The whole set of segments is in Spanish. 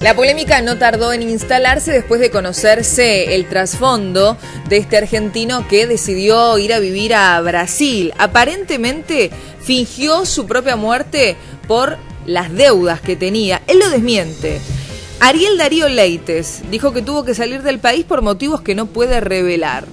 La polémica no tardó en instalarse después de conocerse el trasfondo de este argentino que decidió ir a vivir a Brasil. Aparentemente fingió su propia muerte por las deudas que tenía. Él lo desmiente. Ariel Darío Leites dijo que tuvo que salir del país por motivos que no puede revelar.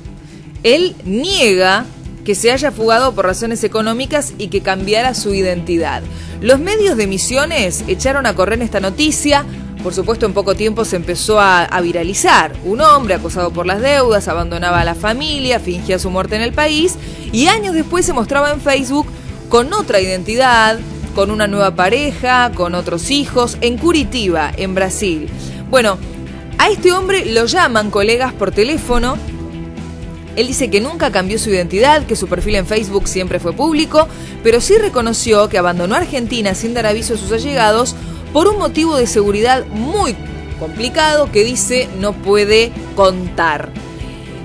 Él niega que se haya fugado por razones económicas y que cambiara su identidad. Los medios de Misiones echaron a correr esta noticia, por supuesto, en poco tiempo se empezó a, viralizar. Un hombre acosado por las deudas, abandonaba a la familia, fingía su muerte en el país y años después se mostraba en Facebook con otra identidad, con una nueva pareja, con otros hijos, en Curitiba, en Brasil. Bueno, a este hombre lo llaman colegas por teléfono. Él dice que nunca cambió su identidad, que su perfil en Facebook siempre fue público, pero sí reconoció que abandonó Argentina sin dar aviso a sus allegados por un motivo de seguridad muy complicado que dice no puede contar.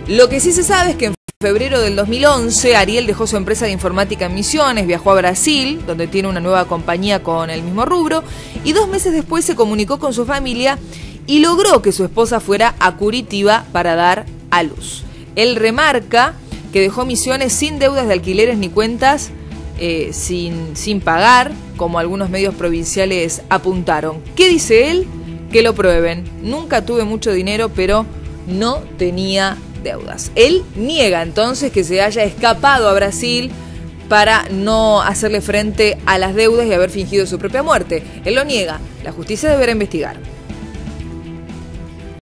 Lo que sí se sabe es que en febrero del 2011 Ariel dejó su empresa de informática en Misiones, viajó a Brasil, donde tiene una nueva compañía con el mismo rubro, y dos meses después se comunicó con su familia y logró que su esposa fuera a Curitiba para dar a luz. Él remarca que dejó Misiones sin deudas de alquileres ni cuentas eh, sin, sin pagar, como algunos medios provinciales apuntaron. ¿Qué dice él? Que lo prueben. Nunca tuve mucho dinero, pero no tenía deudas. Él niega entonces que se haya escapado a Brasil para no hacerle frente a las deudas y haber fingido su propia muerte. Él lo niega. La justicia deberá investigar.